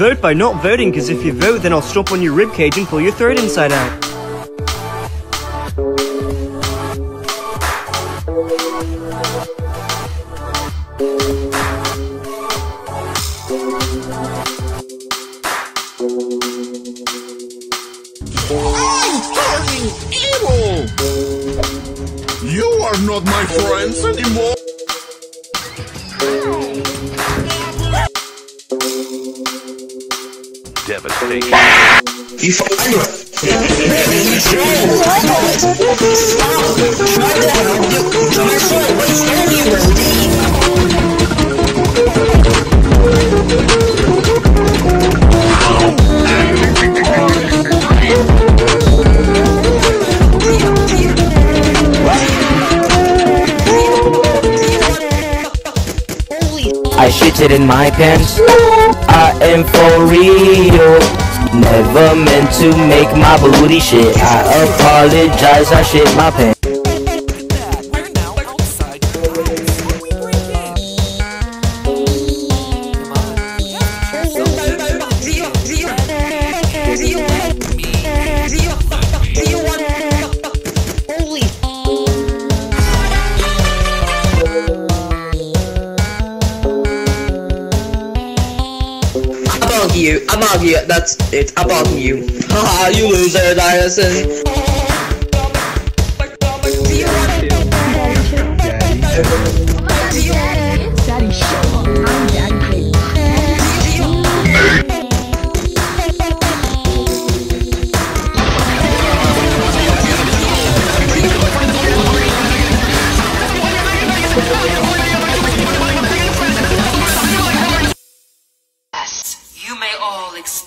Vote by not voting, because if you vote, then I'll stomp on your ribcage and pull your throat inside out. You are not my friends anymore! Devastation. You find I shitted in my pants. I am for real. Never meant to make my booty shit. I apologize, I shit my pants. Among you, among you, that's it, among you. Haha, you loser. Daddy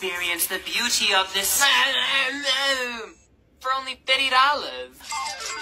experience the beauty of this for only $50.